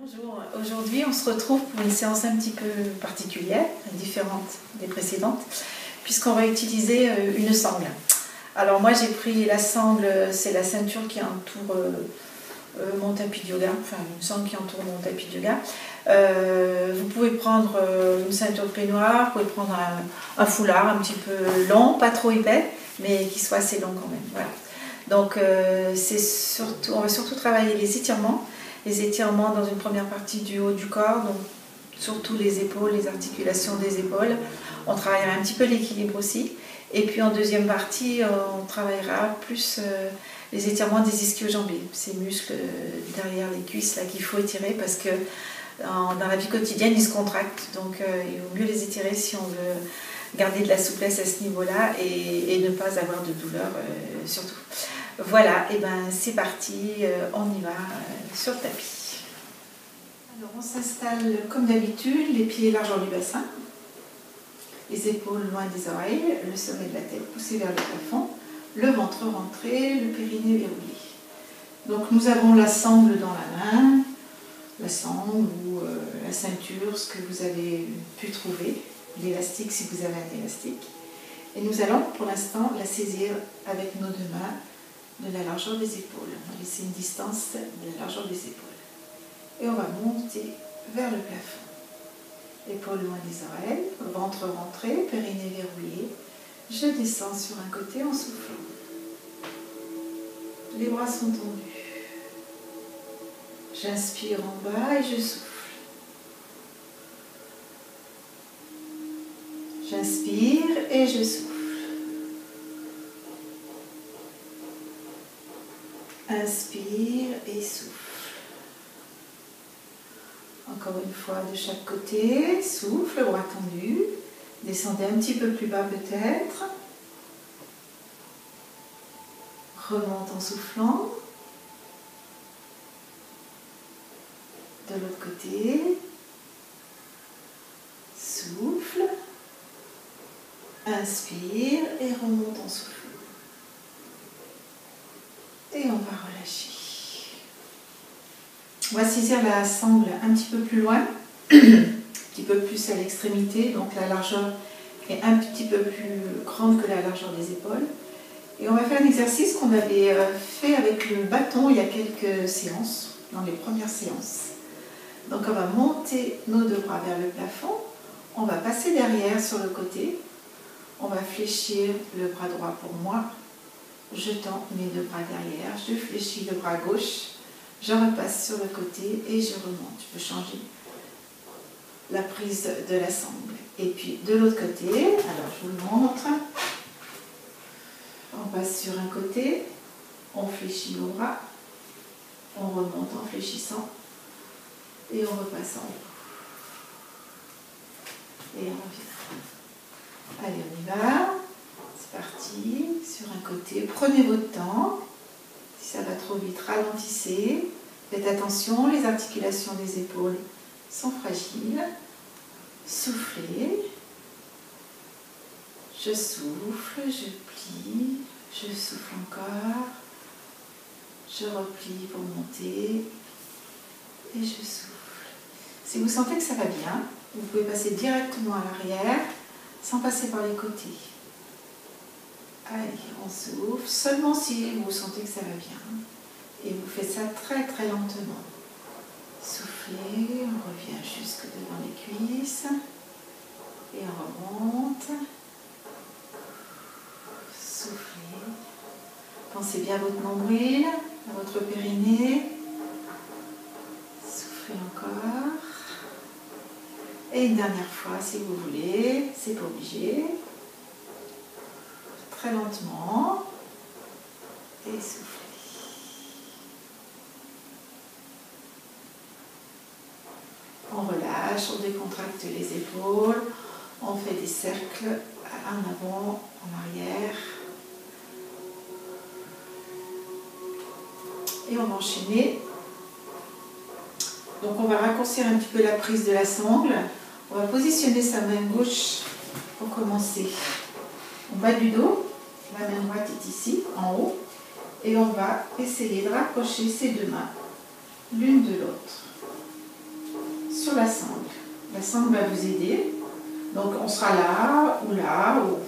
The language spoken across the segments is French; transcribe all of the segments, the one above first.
Bonjour, aujourd'hui on se retrouve pour une séance un petit peu particulière, différente des précédentes, puisqu'on va utiliser euh, une sangle. Alors moi j'ai pris la sangle, c'est la ceinture qui entoure euh, euh, mon tapis de yoga, enfin une sangle qui entoure mon tapis de yoga. vous pouvez prendre une ceinture de peignoir, vous pouvez prendre un, foulard un petit peu long, pas trop épais, mais qui soit assez long quand même. Donc c'est surtout, on va surtout travailler les étirements les étirements dans une première partie du haut du corps, donc surtout les épaules, les articulations des épaules. On travaillera un petit peu l'équilibre aussi. Et puis en deuxième partie, euh, on travaillera plus euh, les étirements des ischio-jambiers, ces muscles euh, derrière les cuisses là qu'il faut étirer parce que dans la vie quotidienne, ils se contractent. Donc il vaut mieux les étirer si on veut garder de la souplesse à ce niveau-là et, ne pas avoir de douleur surtout. Voilà, et ben c'est parti, euh, on y va euh, sur le tapis. Alors on s'installe comme d'habitude, les pieds largeur du bassin, les épaules loin des oreilles, le sommet de la tête poussé vers le plafond, le ventre rentré, le périnée verrouillé. Donc nous avons la sangle dans la main, la sangle ou euh, la ceinture, ce que vous avez pu trouver, l'élastique si vous avez un élastique. Et nous allons pour l'instant la saisir avec nos deux mains de la largeur des épaules. On va laisser une distance de la largeur des épaules. Et on va monter vers le plafond. Épaules loin des oreilles, ventre rentré, périnée verrouillé. Je descends sur un côté en soufflant. Les bras sont tendus. J'inspire en bas et je souffle. J'inspire et je souffle. Inspire et souffle. Encore une fois de chaque côté. Souffle, bras tendu. Descendez un petit peu plus bas peut-être. Remonte en soufflant. De l'autre côté. Souffle. Inspire et remonte en soufflant. On va relâcher. On va saisir la sangle un petit peu plus loin, un petit peu plus à l'extrémité, donc la largeur est un petit peu plus grande que la largeur des épaules. Et on va faire un exercice qu'on avait euh, fait avec le bâton il y a quelques séances, dans les premières séances. Donc on va monter nos deux bras vers le plafond, on va passer derrière sur le côté, on va fléchir le bras droit pour moi, je tends mes deux bras derrière, je fléchis le bras gauche, je repasse sur le côté et je remonte. Je peux changer la prise de la sangle. Et puis de l'autre côté, alors je vous le montre. On passe sur un côté, on fléchit nos bras, on remonte en fléchissant et on repasse en haut. Et on revient. Allez, on y va parti, sur un côté. Prenez votre temps. Si ça va trop vite, ralentissez. Faites attention, les articulations des épaules sont fragiles. Soufflez. Je souffle, je plie, je souffle encore. Je replie pour monter et je souffle. Si vous sentez que ça va bien, vous pouvez passer directement à l'arrière sans passer par les côtés. Allez, on souffle, seulement si vous sentez que ça va bien. Et vous faites ça très très lentement. Soufflez, on revient jusque devant les cuisses. Et on remonte. Soufflez. Pensez bien à votre nombril, à votre périnée. Soufflez encore. Et une dernière fois si vous voulez, c'est pas obligé très lentement et soufflez. On relâche, on décontracte les épaules, on fait des cercles en avant, en arrière. Et on va enchaîner. Donc on va raccourcir un petit peu la prise de la sangle. On va positionner sa main gauche pour commencer au bas du dos. La main droite est ici, en haut. Et on va essayer de rapprocher ces deux mains l'une de l'autre. sur la sangle. La sangle va vous aider. Donc on sera là ou là, ou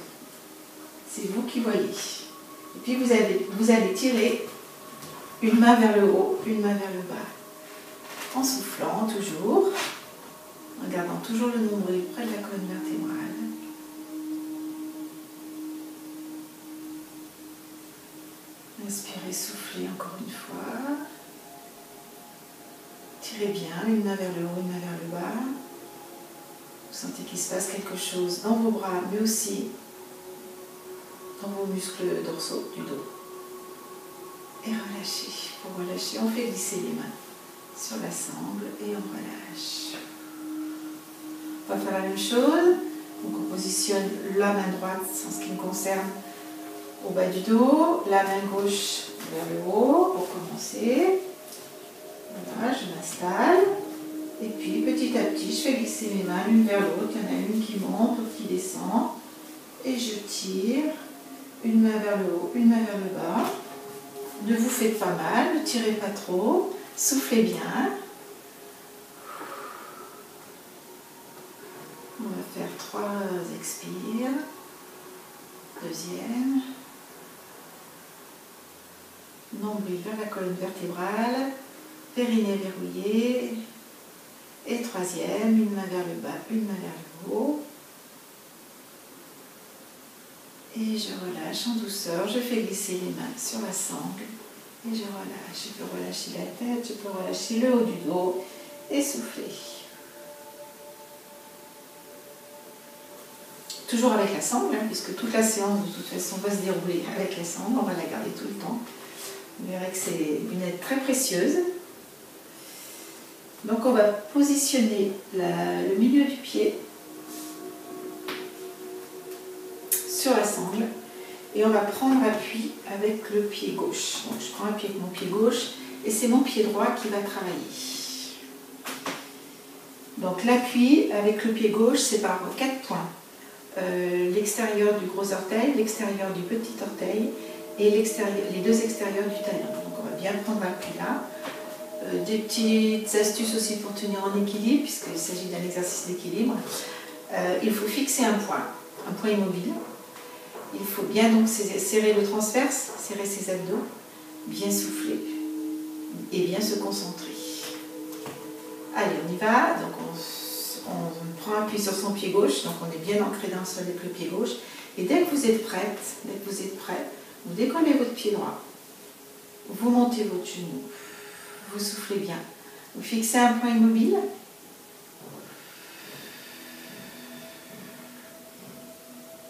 c'est vous qui voyez. Et puis vous allez, vous allez tirer une main vers le haut, une main vers le bas. En soufflant toujours, en gardant toujours le nombril près de la colonne vertébrale. Inspirez, soufflez encore une fois. Tirez bien, une main vers le haut, une main vers le bas. Vous sentez qu'il se passe quelque chose dans vos bras, mais aussi dans vos muscles dorsaux du dos. Et relâchez. Pour relâcher, on fait glisser les mains sur la sangle et on relâche. On va faire la même chose. Donc on positionne la main droite, en ce qui me concerne, au bas du dos, la main gauche vers le haut pour commencer. Voilà, je m'installe. Et puis petit à petit, je fais glisser mes mains l'une vers l'autre. Il y en a une qui monte, l'autre qui descend. Et je tire une main vers le haut, une main vers le bas. Ne vous faites pas mal, ne tirez pas trop. Soufflez bien. On va faire trois expires. Deuxième. Nombril vers la colonne vertébrale. Périnée verrouillé. Et troisième, une main vers le bas, une main vers le haut. Et je relâche en douceur. Je fais glisser les mains sur la sangle. Et je relâche. Je peux relâcher la tête, je peux relâcher le haut du dos et souffler. Toujours avec la sangle, hein, puisque toute la séance de toute façon va se dérouler avec la sangle. On va la garder tout le temps. Vous verrez que c'est une aide très précieuse. Donc on va positionner le milieu du pied sur la sangle et on va prendre appui avec le pied gauche. Donc je prends appui avec mon pied gauche et c'est mon pied droit qui va travailler. Donc l'appui avec le pied gauche, c'est par quatre points. Euh, l'extérieur du gros orteil, l'extérieur du petit orteil et les deux extérieurs du talon. Donc on va bien prendre appui là. Euh, des petites astuces aussi pour tenir en équilibre, puisqu'il s'agit d'un exercice d'équilibre. Euh, il faut fixer un point, un point immobile. Il faut bien donc serrer le transverse, serrer ses abdos, bien souffler et bien se concentrer. Allez, on y va. Donc on, on, prend appui sur son pied gauche, donc on est bien ancré dans le sol avec le pied gauche. Et dès que vous êtes prête, dès que vous êtes prêt, vous décollez votre pied droit, vous montez votre genou, vous soufflez bien. Vous fixez un point immobile.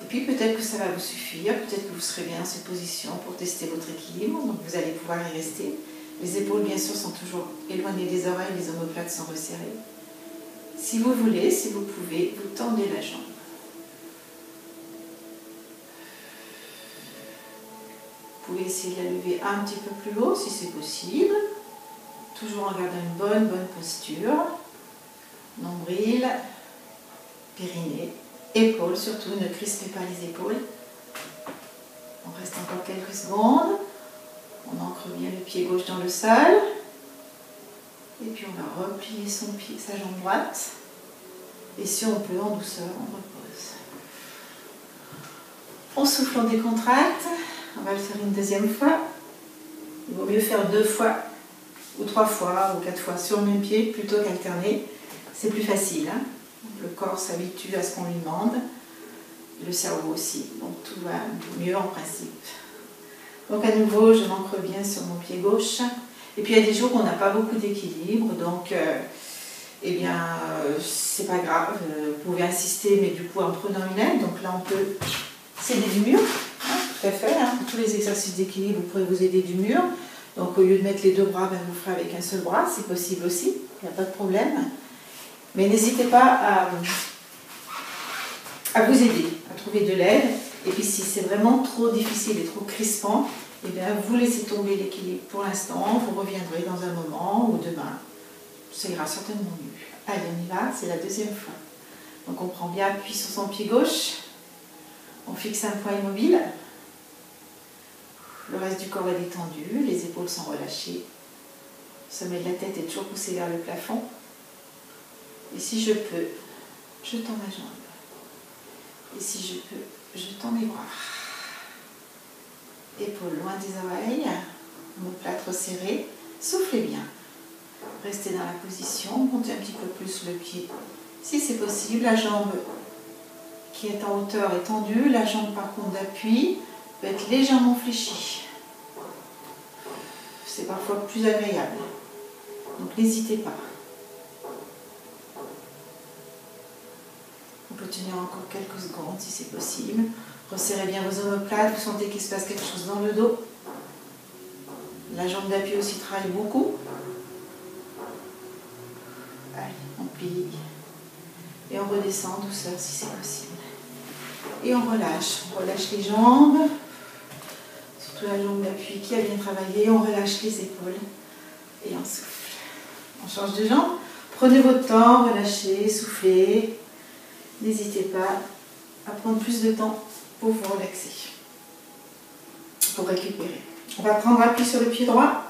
Et puis peut-être que ça va vous suffire, peut-être que vous serez bien dans cette position pour tester votre équilibre, donc vous allez pouvoir y rester. Les épaules, bien sûr, sont toujours éloignées des oreilles, les omoplates sont resserrées. Si vous voulez, si vous pouvez, vous tendez la jambe. Pouvez essayer de la lever un petit peu plus haut si c'est possible. Toujours en gardant une bonne, bonne posture. Nombril, périnée, épaules surtout, ne crispez pas les épaules. On reste encore quelques secondes. On ancre bien le pied gauche dans le sol. Et puis on va replier son pied, sa jambe droite. Et si on peut, en douceur, on repose. On souffle, on décontracte. On va le faire une deuxième fois. Il vaut mieux faire deux fois ou trois fois ou quatre fois sur le même pied plutôt qu'alterner. C'est plus facile. Hein. le corps s'habitue à ce qu'on lui demande, le cerveau aussi. Donc tout va mieux en principe. Donc à nouveau, je m'ancre bien sur mon pied gauche. Et puis il y a des jours où on n'a pas beaucoup d'équilibre, donc euh, eh bien c'est pas grave. Vous pouvez insister, mais du coup en prenant une aide. Donc là on peut s'aider du mur. Tout à fait. Hein. Tous les exercices d'équilibre, vous pourrez vous aider du mur. Donc au lieu de mettre les deux bras, ben, vous ferez avec un seul bras, c'est possible aussi, il n'y a pas de problème. Mais n'hésitez pas à, vous aider, à trouver de l'aide. Et puis si c'est vraiment trop difficile et trop crispant, eh bien, vous laissez tomber l'équilibre pour l'instant, vous reviendrez dans un moment ou demain. Ça ira certainement mieux. Allez, on y va, c'est la deuxième fois. Donc on prend bien appui sur son pied gauche, on fixe un point immobile, le reste du corps est détendu, les épaules sont relâchées. Le sommet de la tête est toujours poussé vers le plafond. Et si je peux, je tends ma jambe. Et si je peux, je tends mes bras. Épaules loin des oreilles, plâtre serré. Soufflez bien. Restez dans la position, montez un petit peu plus le pied. Si c'est possible, la jambe qui est en hauteur est tendue, la jambe par contre d'appui peut être légèrement fléchie. C'est parfois plus agréable. Donc n'hésitez pas. On peut tenir encore quelques secondes si c'est possible. Resserrez bien vos omoplates, vous sentez qu'il se passe quelque chose dans le dos. La jambe d'appui aussi travaille beaucoup. Allez, on plie. Et on redescend douceur si c'est possible. Et on relâche. On relâche les jambes. La jambe d'appui qui a bien travaillé. On relâche les épaules. Et on souffle. On change de jambe. Prenez votre temps, relâchez, soufflez. N'hésitez pas à prendre plus de temps pour vous relaxer, pour récupérer. On va prendre appui sur le pied droit.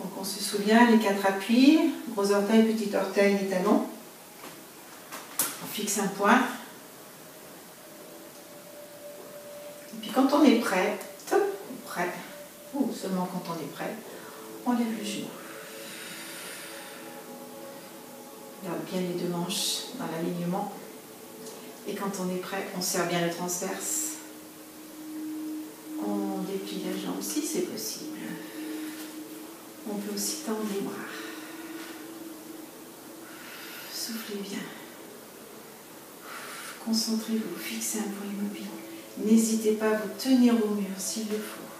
Donc on se souvient, les quatre appuis, gros orteil, petit orteil, les talons. On fixe un point. Et puis quand on est prêt, ou seulement quand on est prêt, on lève le genou. Garde bien les deux manches dans l'alignement. Et quand on est prêt, on serre bien le transverse. On déplie la jambe si c'est possible. On peut aussi tendre les bras. Soufflez bien. Concentrez-vous, fixez un point immobile. N'hésitez pas à vous tenir au mur s'il le faut.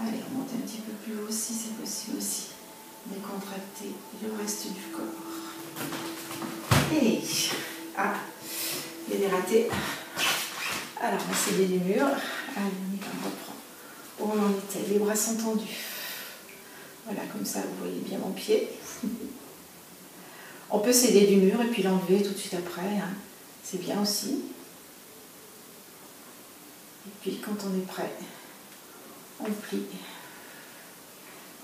Allez, remontez un petit peu plus haut si c'est possible aussi. Décontractez le reste du corps. Et ah, il y a des ratés. Alors, on va s'aider les murs. Allez, on reprend. Où on en était? Les bras sont tendus. Voilà, comme ça, vous voyez bien mon pied. On peut s'aider du mur et puis l'enlever tout de suite après. Hein. C'est bien aussi. Et puis, quand on est prêt, on plie.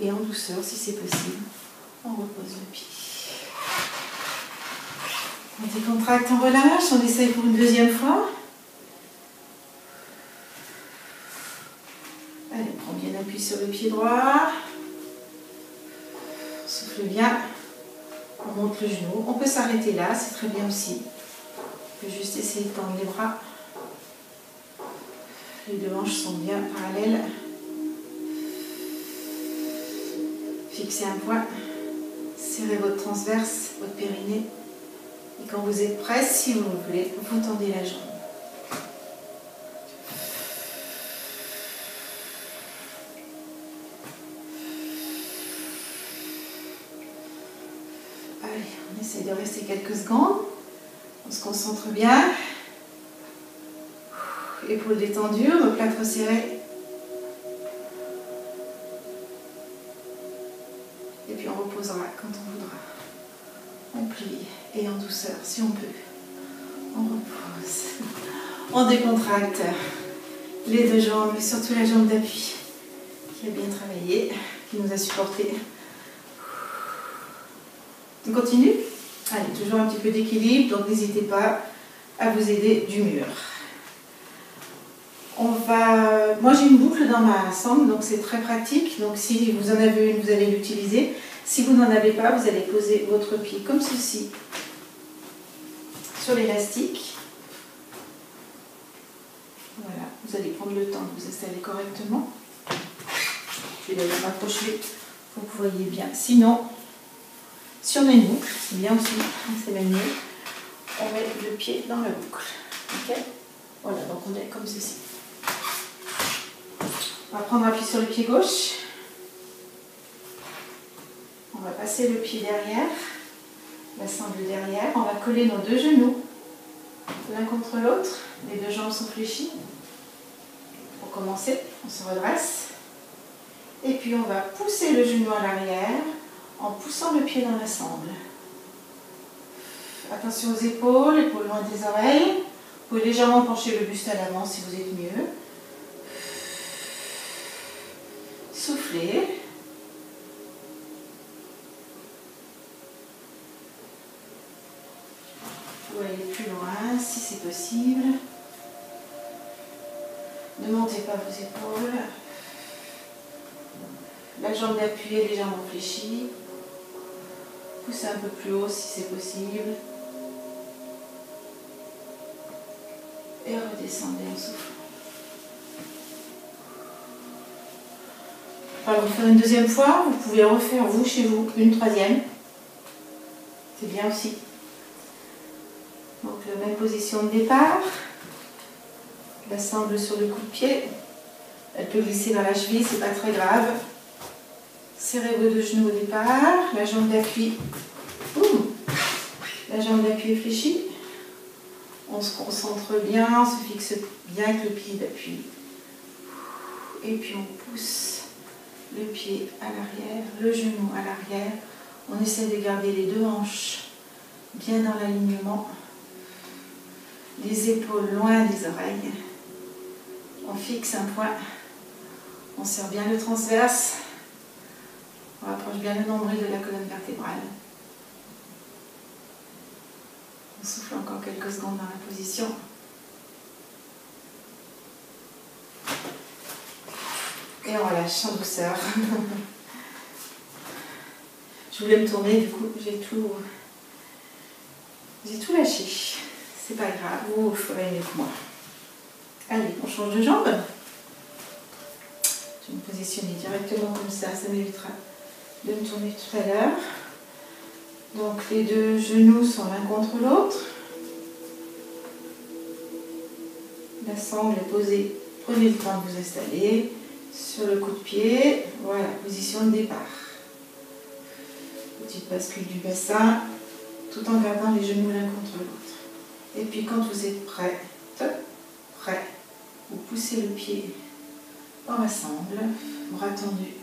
Et en douceur, si c'est possible, on repose le pied. On décontracte, on relâche, on essaye pour une deuxième fois. Allez, on prend bien appui sur le pied droit. On souffle bien. On monte le genou. On peut s'arrêter là, c'est très bien aussi. On peut juste essayer de tendre les bras. Les deux manches sont bien parallèles. Fixez un point. Serrez votre transverse, votre périnée. Et quand vous êtes prêt, si vous voulez, vous tendez la jambe. Allez, on essaie de rester quelques secondes. On se concentre bien. Épaules détendues, plâtre serré. On décontracte les deux jambes, surtout la jambe d'appui qui a bien travaillé, qui nous a supporté. On continue? Allez, toujours un petit peu d'équilibre, donc n'hésitez pas à vous aider du mur. On va... Moi j'ai une boucle dans ma sangle, donc c'est très pratique. Donc si vous en avez une, vous allez l'utiliser. Si vous n'en avez pas, vous allez poser votre pied comme ceci sur l'élastique. Voilà, vous allez prendre le temps de vous installer correctement. Je vais la rapprocher pour que vous voyez bien. Sinon, si on a c'est bien aussi, c'est même mieux. On met le pied dans la boucle. Ok? Voilà, donc on est comme ceci. On va prendre appui sur le pied gauche. On va passer le pied derrière la sangle derrière. On va coller nos deux genoux l'un contre l'autre. Les deux jambes sont fléchies. Pour commencer, on se redresse. Et puis on va pousser le genou à l'arrière en poussant le pied dans la sangle. Attention aux épaules, épaules loin des oreilles. Vous pouvez légèrement pencher le buste à l'avant si vous êtes mieux. Soufflez. Si c'est possible. Ne montez pas vos épaules. La jambe d'appui est légèrement fléchie. Poussez un peu plus haut si c'est possible. Et redescendez en soufflant. On va faire une deuxième fois. Vous pouvez refaire vous chez vous une troisième. C'est bien aussi. Position de départ. La sangle sur le coup de pied. Elle peut glisser dans la cheville, c'est pas très grave. Serrez vos deux genoux au départ. La jambe d'appui. La jambe d'appui est fléchie. On se concentre bien, on se fixe bien avec le pied d'appui. Et puis on pousse le pied à l'arrière, le genou à l'arrière. On essaie de garder les deux hanches bien dans l'alignement. Les épaules loin des oreilles. On fixe un point. On serre bien le transverse. On rapproche bien le nombril de la colonne vertébrale. On souffle encore quelques secondes dans la position. Et on relâche en douceur. Je voulais me tourner, du coup, j'ai tout, j'ai tout lâché. C'est pas grave, vous ferez mieux que moi. Allez, on change de jambe. Je vais me positionner directement comme ça, ça m'évitera de me tourner tout à l'heure. Donc les deux genoux sont l'un contre l'autre. La sangle est posée. Prenez le temps de vous installer sur le coup de pied. Voilà, position de départ. Petite bascule du bassin, tout en gardant les genoux l'un contre l'autre. Et puis quand vous êtes prêt, prêt, vous poussez le pied la sangle, bras tendus,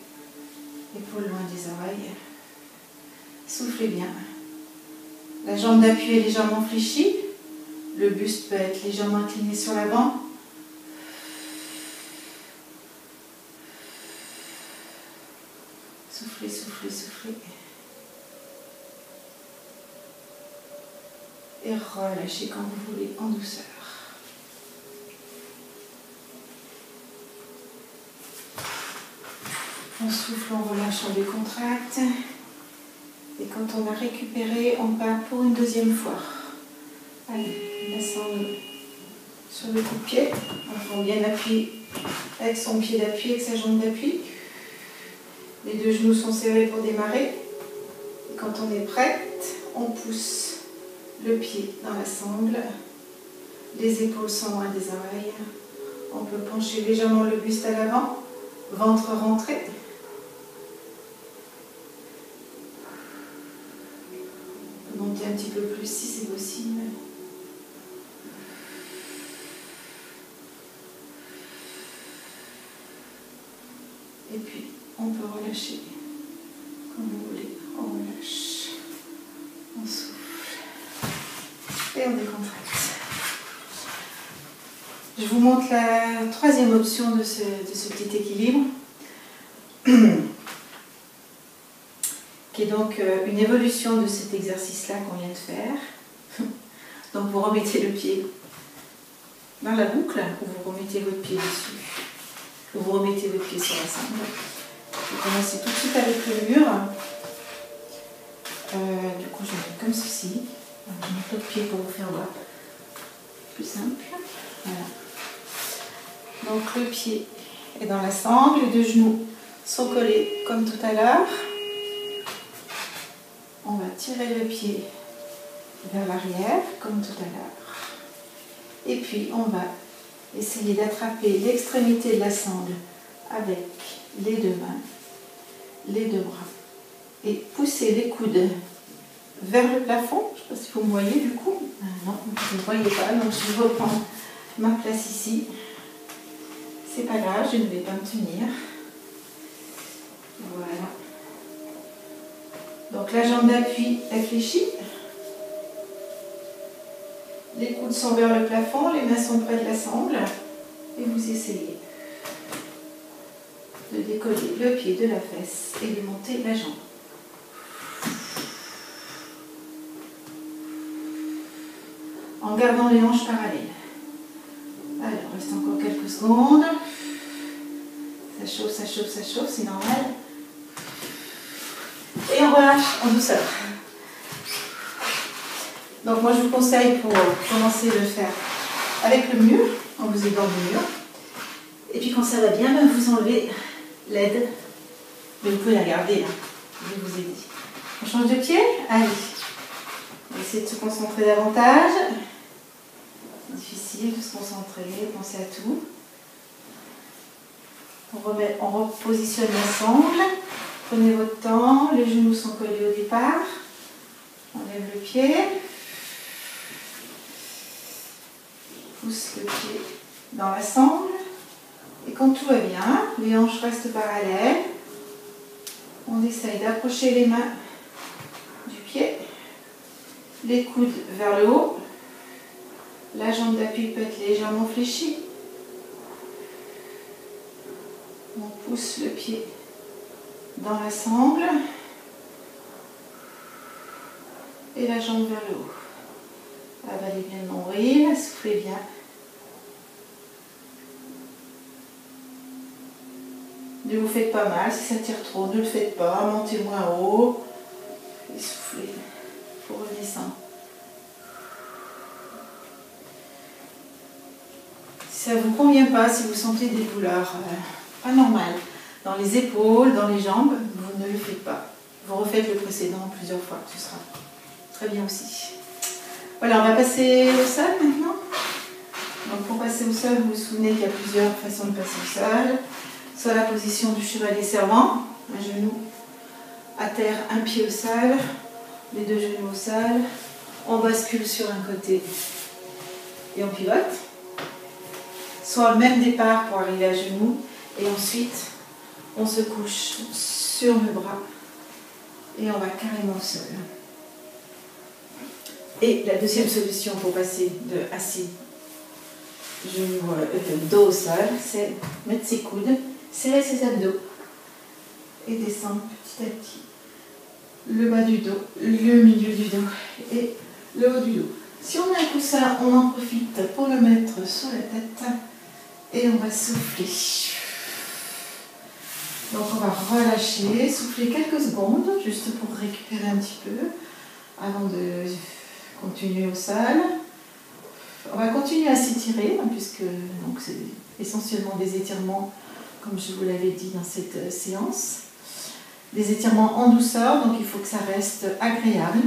épaules loin des oreilles. Soufflez bien. La jambe d'appui est légèrement fléchie. Le buste peut être légèrement incliné sur l'avant. Soufflez, soufflez, soufflez. Relâchez quand vous voulez en douceur. On souffle, on relâche, on décontracte. Et quand on a récupéré, on part pour une deuxième fois. Allez, on descend sur le coup de pied. On prend bien appuyé avec son pied d'appui, avec sa jambe d'appui. Les deux genoux sont serrés pour démarrer. Et quand on est prête, on pousse le pied dans la sangle. Les épaules sont loin des oreilles. On peut pencher légèrement le buste à l'avant, ventre rentré. monter un petit peu plus si c'est possible. Et puis, on peut relâcher comme vous voulez. On relâche, on souffle on décontracte. Je vous montre la troisième option de ce, de ce petit équilibre. qui est donc euh, une évolution de cet exercice-là qu'on vient de faire. Donc vous remettez le pied dans la boucle, ou vous remettez votre pied dessus, ou vous remettez votre pied sur la sangle. Vous commencez tout de suite avec le mur. Euh, du coup, je vais comme ceci. Mets l'autre pied pour vous faire voir. Plus simple. Voilà. Donc le pied est dans la sangle, les deux genoux sont collés comme tout à l'heure on va tirer le pied vers l'arrière, comme tout à l'heure. Et puis, on va essayer d'attraper l'extrémité de la sangle avec les deux mains, les deux bras. Et pousser les coudes vers le plafond. Je ne sais pas si vous me voyez du coup. Ah non, vous ne voyez pas, donc je reprends ma place ici. C'est pas grave, je ne vais pas me tenir. Voilà. Donc la jambe d'appui est fléchie. Les coudes sont vers le plafond, les mains sont près de la sangle. Et vous essayez de décoller le pied de la fesse et de monter la jambe. En gardant les hanches parallèles. On reste encore quelques secondes. Ça chauffe, ça chauffe, ça chauffe, c'est normal. Et on relâche en douceur. Donc moi je vous conseille pour commencer le faire avec le mur, en vous aidant le mur. Et puis quand ça va bien, ben, vous enlevez l'aide. Mais vous pouvez la garder, hein. je vous aider. On change de pied? Allez. On va essayer de se concentrer davantage. De se concentrer, penser à tout. On, remet, on repositionne l'ensemble. Prenez votre temps, les genoux sont collés au départ. On lève le pied. Pousse le pied dans la sangle. Et quand tout va bien, les hanches restent parallèles. On essaye d'approcher les mains du pied, les coudes vers le haut. La jambe d'appui peut être légèrement fléchie. On pousse le pied dans la sangle et la jambe vers le haut. Avalez bien le nombril, soufflez bien. Ne vous faites pas mal, si ça tire trop, ne le faites pas, montez moins haut et soufflez pour redescendre. Si ça ne vous convient pas, si vous sentez des douleurs euh, pas normales dans les épaules, dans les jambes, vous ne le faites pas. Vous refaites le précédent plusieurs fois, ce sera très bien aussi. Voilà, on va passer au sol maintenant. Donc pour passer au sol, vous vous souvenez qu'il y a plusieurs façons de passer au sol. Soit la position du chevalier servant, un genou à terre, un pied au sol, les deux genoux au sol. On bascule sur un côté et on pivote. Soit même départ pour arriver à genoux et ensuite on se couche sur le bras et on va carrément au sol. Et la deuxième solution pour passer de assis, genou, euh, dos au sol, c'est mettre ses coudes serrer ses abdos et descendre petit à petit le bas du dos, le milieu du dos et le haut du dos. Si on a un coussin, on en profite pour le mettre sur la tête et on va souffler. Donc on va relâcher, souffler quelques secondes juste pour récupérer un petit peu avant de continuer au sol. On va continuer à s'étirer puisque c'est essentiellement des étirements comme je vous l'avais dit dans cette euh, séance. Des étirements en douceur, donc il faut que ça reste agréable.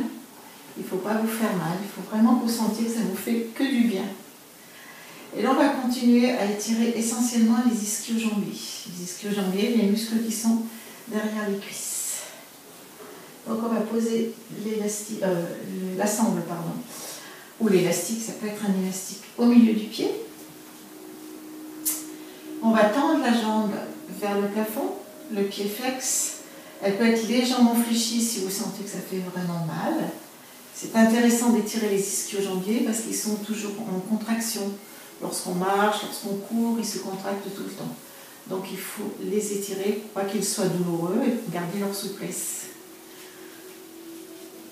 Il ne faut pas vous faire mal, il faut vraiment vous sentiez que ça ne vous fait que du bien. Et là, on va continuer à étirer essentiellement les ischio-jambiers. Les ischio-jambiers, les muscles qui sont derrière les cuisses. Donc, on va poser euh, la sangle, pardon, ou l'élastique, ça peut être un élastique au milieu du pied. On va tendre la jambe vers le plafond, le pied flex. Elle peut être légèrement fléchie si vous sentez que ça fait vraiment mal. C'est intéressant d'étirer les ischio-jambiers parce qu'ils sont toujours en contraction. Lorsqu'on marche, lorsqu'on court, ils se contractent tout le temps. Donc il faut les étirer pour pas qu'ils soient douloureux et garder leur souplesse.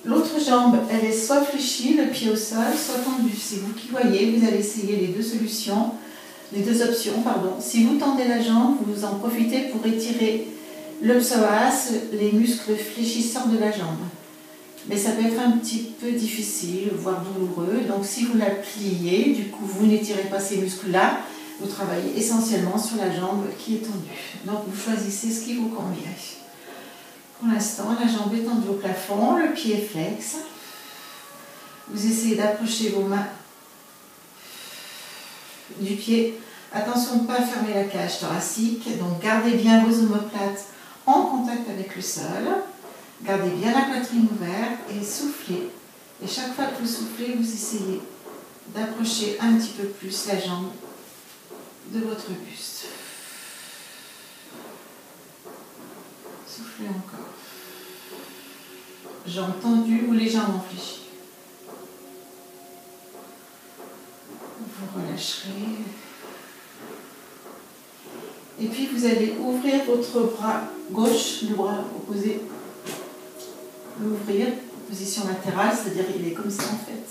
L'autre jambe, elle est soit fléchie, le pied au sol, soit tendue. C'est vous qui voyez, vous allez essayer les deux solutions les deux options. Si vous tendez la jambe, vous en profitez pour étirer le psoas, les muscles fléchisseurs de la jambe. Mais ça peut être un petit peu difficile, voire douloureux. Donc si vous la pliez, du coup vous n'étirez pas ces muscles-là, vous travaillez essentiellement sur la jambe qui est tendue. Donc vous choisissez ce qui vous convient. Pour l'instant, la jambe est tendue au plafond, le pied est flex. Vous essayez d'approcher vos mains du pied. Attention de ne pas fermer la cage thoracique, donc gardez bien vos omoplates en contact avec le sol. Gardez bien la poitrine ouverte et soufflez. Et chaque fois que vous soufflez, vous essayez d'approcher un petit peu plus la jambe de votre buste. Soufflez encore. Jambes tendues ou légèrement fléchies. vous relâcherez. Et puis vous allez ouvrir votre bras gauche, le bras opposé, l'ouvrir, position latérale, c'est-à-dire il est comme ça en fait.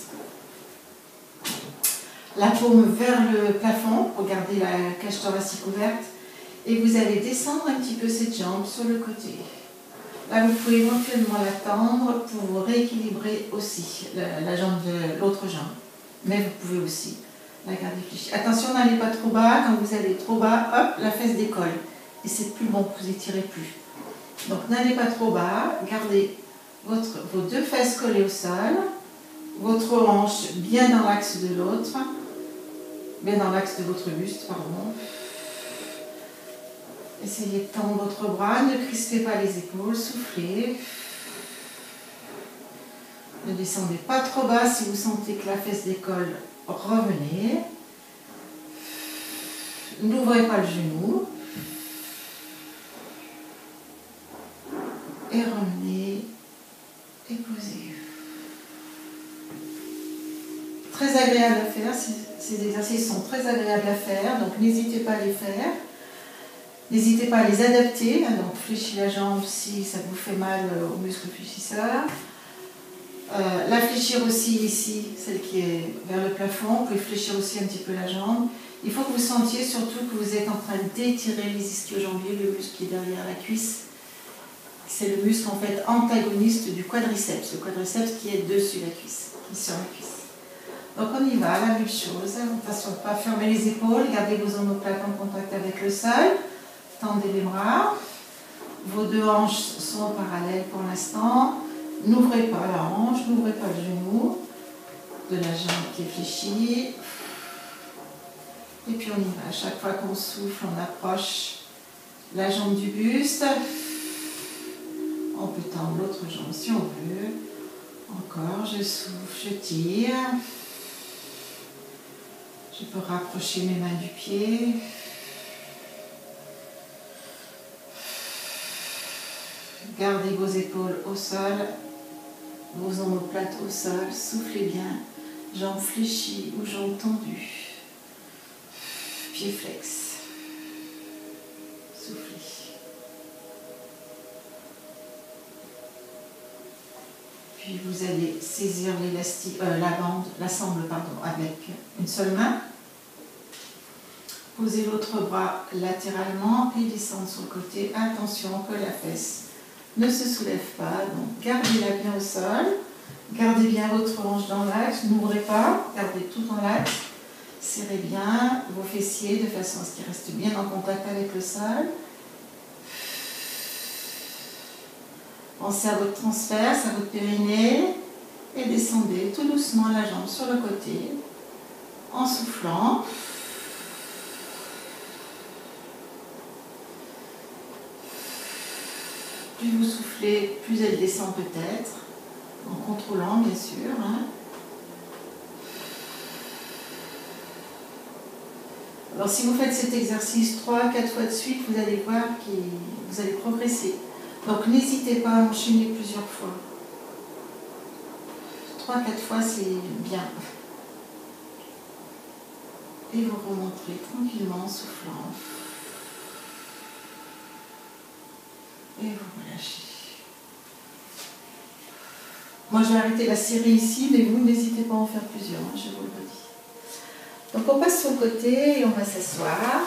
la paume vers le plafond pour garder la cage thoracique ouverte. Et vous allez descendre un petit peu cette jambe sur le côté. Là, vous pouvez éventuellement la tendre pour vous rééquilibrer aussi la, jambe de l'autre jambe. Mais vous pouvez aussi la garder fléchie. Attention, n'allez pas trop bas. Quand vous allez trop bas, hop, la fesse décolle. Et c'est plus bon, vous étirez plus. Donc n'allez pas trop bas. Gardez vos deux fesses collées au sol. Votre hanche bien dans l'axe de l'autre. Bien dans l'axe de votre buste, pardon. Essayez de tendre votre bras, ne crispez pas les épaules, soufflez. Ne descendez pas trop bas si vous sentez que la fesse décolle, revenez. N'ouvrez pas le genou. Et revenez Très agréable à faire, ces exercices sont très agréables à faire, donc n'hésitez pas à les faire. N'hésitez pas à les adapter, hein, donc fléchir la jambe si ça vous fait mal euh, au muscle fléchisseur. Euh, la fléchir aussi ici, celle qui est vers le plafond, vous pouvez fléchir aussi un petit peu la jambe. Il faut que vous sentiez surtout que vous êtes en train d'étirer les ischio-jambiers, le muscle qui est derrière la cuisse. C'est le muscle en fait antagoniste du quadriceps, le quadriceps qui est dessus la cuisse, qui sur la cuisse. Donc on y va, la même chose. Attention, pas fermer les épaules, gardez vos omoplates en contact avec le sol. Tendez les bras. Vos deux hanches sont parallèles pour l'instant. N'ouvrez pas la hanche, n'ouvrez pas le genou de la jambe qui est fléchie. Et puis on y va. À chaque fois qu'on souffle, on approche la jambe du buste. On peut tendre l'autre jambe si on veut. Encore, je souffle, je tire. Je peux rapprocher mes mains du pied. Gardez vos épaules au sol, vos omoplates au sol, soufflez bien, jambes fléchies ou jambes tendues, pieds flex. Soufflez. Puis vous allez saisir euh, la bande, l'assemble pardon, avec une seule main. Posez l'autre bras latéralement et descendre sur le côté. Attention que la fesse ne se soulève pas. Donc gardez-la bien au sol. Gardez bien votre hanche dans l'axe. N'ouvrez pas. Gardez tout dans l'axe. Serrez bien vos fessiers de façon à ce qu'ils restent bien en contact avec le sol. Pensez à votre transverse, à votre périnée. Et descendez tout doucement la jambe sur le côté en soufflant. Plus vous soufflez, plus elle descend peut-être, en contrôlant bien sûr. Hein. Alors si vous faites cet exercice 3-4 fois de suite, vous allez voir que vous allez progresser. Donc n'hésitez pas à enchaîner plusieurs fois. 3-4 fois, c'est bien. Et vous remontrez tranquillement en soufflant. Et vous relâchez. Moi, je vais arrêter la série ici, mais vous n'hésitez pas à en faire plusieurs, hein, je vous le redis. Donc, on passe sur le côté et on va s'asseoir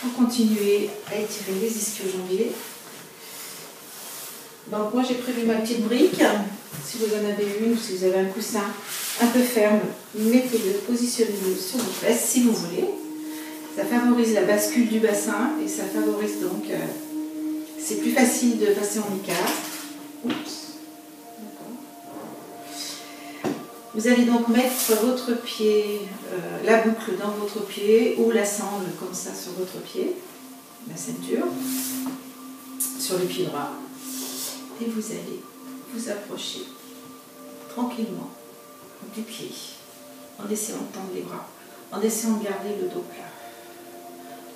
pour continuer à étirer les ischio-jambiers. Donc, moi, j'ai prévu ma petite brique. Si vous en avez une ou si vous avez un coussin un peu ferme, mettez-le, positionnez-le sur vos fesses si vous voulez. Ça favorise la bascule du bassin et ça favorise donc, euh, c'est plus facile de passer en écart. Vous allez donc mettre votre pied, euh, la boucle dans votre pied ou la sangle comme ça sur votre pied, la ceinture, sur le pied droit. Et vous allez vous approcher tranquillement du pied en essayant de tendre les bras, en essayant de garder le dos plat.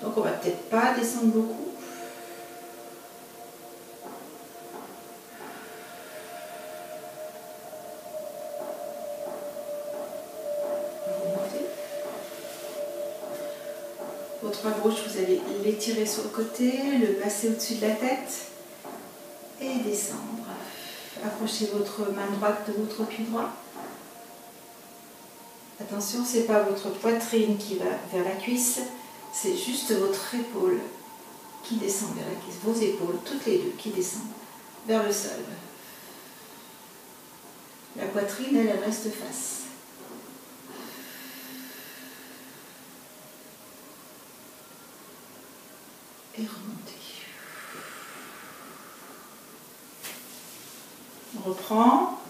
Donc on va peut-être pas descendre beaucoup. Bras gauche, vous allez l'étirer sur le côté, le passer au-dessus de la tête et descendre. Approchez votre main droite de votre pied droit. Attention, ce n'est pas votre poitrine qui va vers la cuisse, c'est juste votre épaule qui descend vers la cuisse. Vos épaules, toutes les deux, qui descendent vers le sol. La poitrine, elle, elle reste face. Et remontez. On reprend.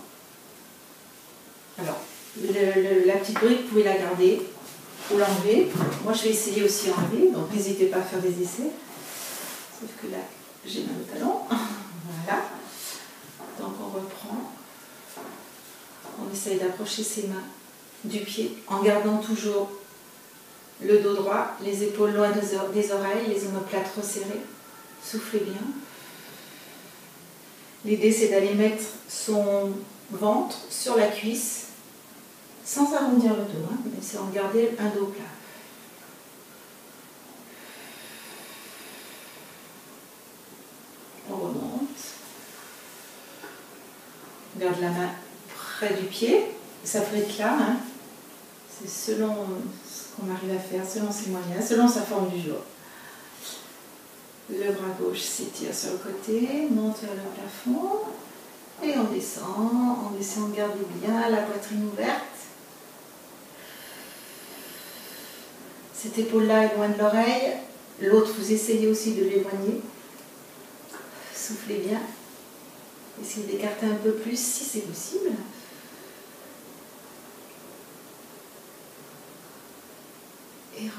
Alors, la petite brique, vous pouvez la garder ou l'enlever. Moi, je vais essayer aussi d'enlever, donc n'hésitez pas à faire des essais. Sauf que là, j'ai mal au talon. Voilà. Donc, on reprend. On essaye d'approcher ses mains du pied en gardant toujours le dos droit, les épaules loin des oreilles, les omoplates resserrées. Soufflez bien. L'idée, c'est d'aller mettre son ventre sur la cuisse sans arrondir le dos, hein, mais c'est en garder un dos plat. On remonte. On garde la main près du pied. Ça peut. Hein. Selon ce qu'on arrive à faire, selon ses moyens, selon sa forme du jour. Le bras gauche s'étire sur le côté, monte vers le plafond. Et on descend, on descend, gardez bien la poitrine ouverte. Cette épaule-là est loin de l'oreille. L'autre, vous essayez aussi de l'éloigner. Soufflez bien. Essayez d'écarter un peu plus si c'est possible. Et.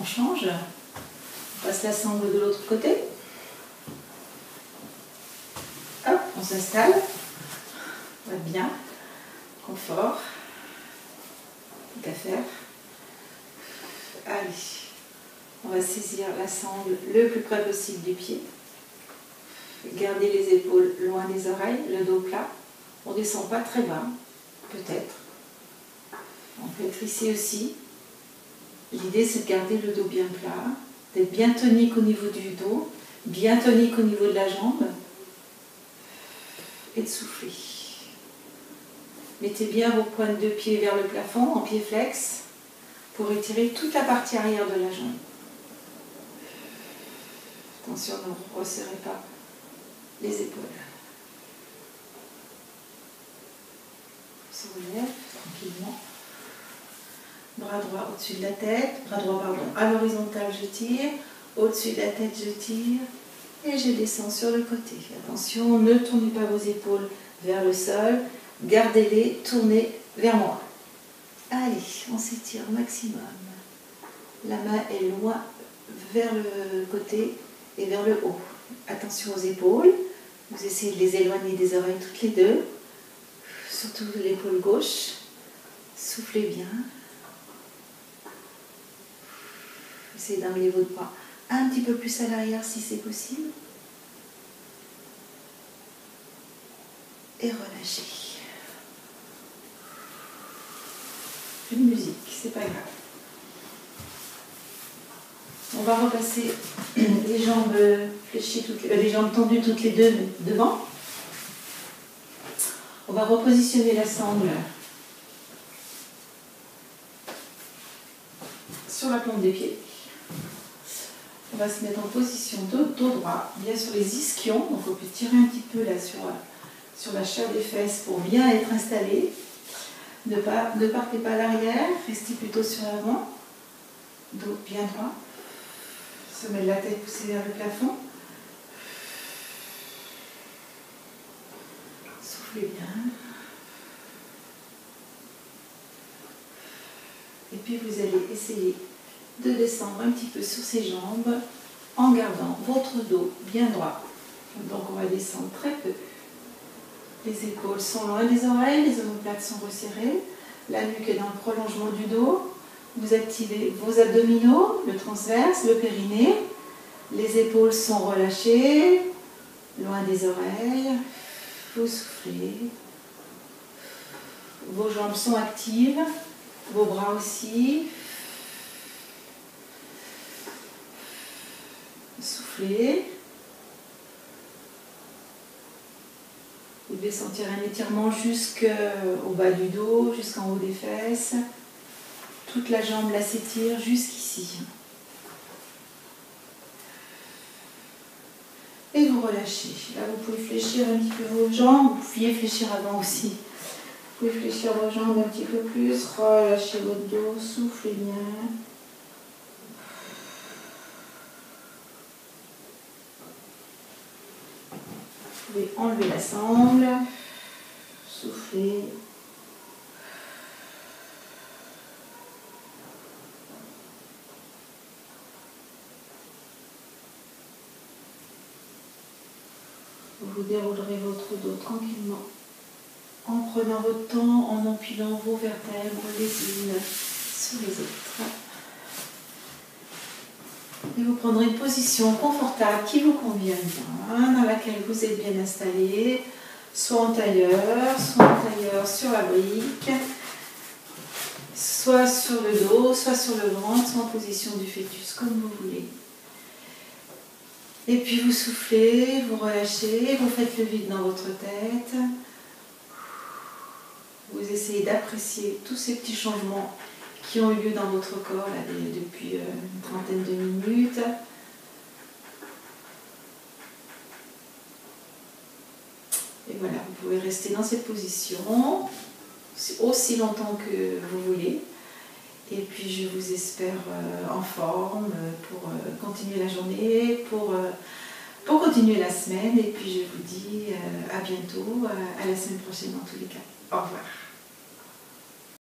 On change. On passe la sangle de l'autre côté. Hop, on s'installe. Va bien. Confort. Tout à faire. Allez. On va saisir la sangle le plus près possible du pied. Gardez les épaules loin des oreilles, le dos plat. On ne descend pas très bas, peut-être. On peut être ici aussi. L'idée, c'est de garder le dos bien plat, d'être bien tonique au niveau du dos, bien tonique au niveau de la jambe, et de souffler. Mettez bien vos pointes de pied vers le plafond en pied flex pour étirer toute la partie arrière de la jambe. Attention, ne resserrez pas les épaules. On se relève tranquillement. Bras droit au-dessus de la tête, bras droit pardon, à l'horizontale je tire, au-dessus de la tête je tire et je descends sur le côté. Attention, ne tournez pas vos épaules vers le sol, gardez-les, tournez vers moi. Allez, on s'étire au maximum. La main est loin vers le côté et vers le haut. Attention aux épaules. Vous essayez de les éloigner des oreilles toutes les deux. Surtout l'épaule gauche. Soufflez bien. Essayez d'amener votre bras un petit peu plus à l'arrière si c'est possible. Et relâchez. Une musique, c'est pas grave. On va repasser les jambes fléchies, euh, les jambes tendues toutes les deux devant. On va repositionner la sangle sur la plante des pieds. On va se mettre en position dos droit, bien sur les ischions. Donc on peut tirer un petit peu là sur, sur la chair des fesses pour bien être installé. Ne partez pas à l'arrière, restez plutôt sur l'avant. Dos bien droit. Sommet de la tête poussée vers le plafond. Soufflez bien. Et puis vous allez essayer de descendre un petit peu sur ses jambes en gardant votre dos bien droit. Donc on va descendre très peu. Les épaules sont loin des oreilles, les omoplates sont resserrées, la nuque est dans le prolongement du dos. Vous activez vos abdominaux, le transverse, le périnée. Les épaules sont relâchées, loin des oreilles. Vous soufflez. Vos jambes sont actives, vos bras aussi. Vous devez sentir un étirement jusqu'au bas du dos, jusqu'en haut des fesses. Toute la jambe là s'étire jusqu'ici. Et vous relâchez. Là, vous pouvez fléchir un petit peu vos jambes. Vous pouviez fléchir avant aussi. Vous pouvez fléchir vos jambes un petit peu plus. Relâchez votre dos. Soufflez bien. Pouvez enlever la sangle. Soufflez. Vous déroulerez votre dos tranquillement en prenant votre temps, en empilant vos vertèbres les unes sur les autres. Et vous prendrez une position confortable qui vous convient bien, dans laquelle vous êtes bien installé, soit en tailleur, soit en tailleur sur la brique, soit sur le dos, soit sur le ventre, soit en position du fœtus, comme vous voulez. Et puis vous soufflez, vous relâchez, vous faites le vide dans votre tête. Vous essayez d'apprécier tous ces petits changements qui ont eu lieu dans votre corps depuis euh, une trentaine de minutes. Et voilà, vous pouvez rester dans cette position aussi longtemps que vous voulez. Et puis je vous espère euh, en forme pour euh, continuer la journée, pour, pour continuer la semaine. Et puis je vous dis à bientôt, à la semaine prochaine en tous les cas. Au revoir.